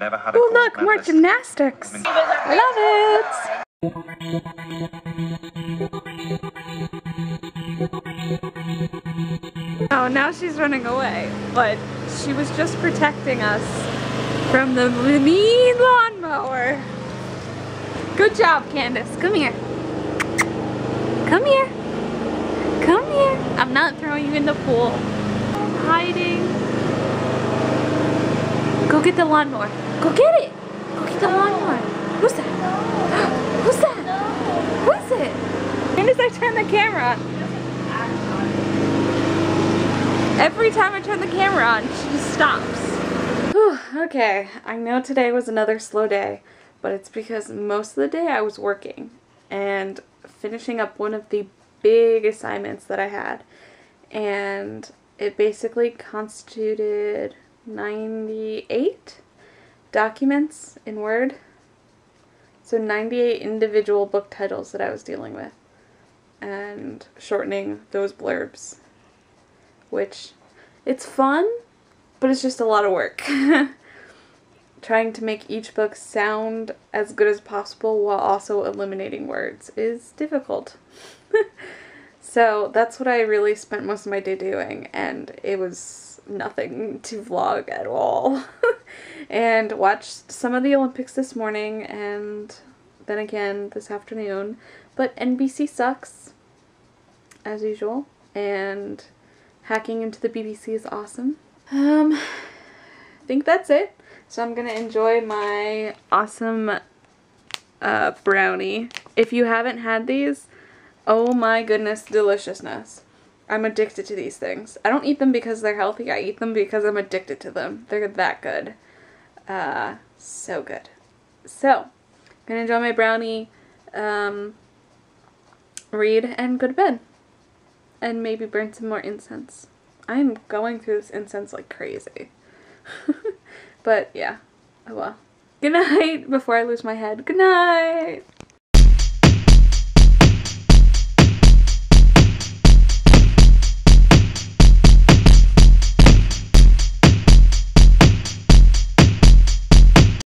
Never had a Oh gold look, more gymnastics. I love it. Oh, now she's running away, but she was just protecting us from the mean lawnmower. Good job, Candace. Come here. Come here. Come here. I'm not throwing you in the pool. I'm Hiding. Get the lawnmower. Go get it. Go get the lawnmower. Who's that? Who's that? Who is it? Candace, I turn the camera on. Every time I turn the camera on, she just stops. Whew, okay, I know today was another slow day, but it's because most of the day I was working and finishing up one of the big assignments that I had. And it basically constituted 98 documents in Word. So 98 individual book titles that I was dealing with and shortening those blurbs which it's fun, but it's just a lot of work. Trying to make each book sound as good as possible while also eliminating words is difficult. so that's what I really spent most of my day doing, and it was nothing to vlog at all. and watched some of the Olympics this morning, and then again this afternoon. But NBC sucks, as usual, and hacking into the BBC is awesome. Um, I think that's it. So I'm gonna enjoy my awesome uh, brownie. If you haven't had these, oh my goodness, deliciousness. I'm addicted to these things. I don't eat them because they're healthy. I eat them because I'm addicted to them. They're that good. Uh, so good. So, I'm gonna enjoy my brownie, um, read, and go to bed and maybe burn some more incense. I'm going through this incense like crazy. but yeah, oh well. Good night before I lose my head. Good night!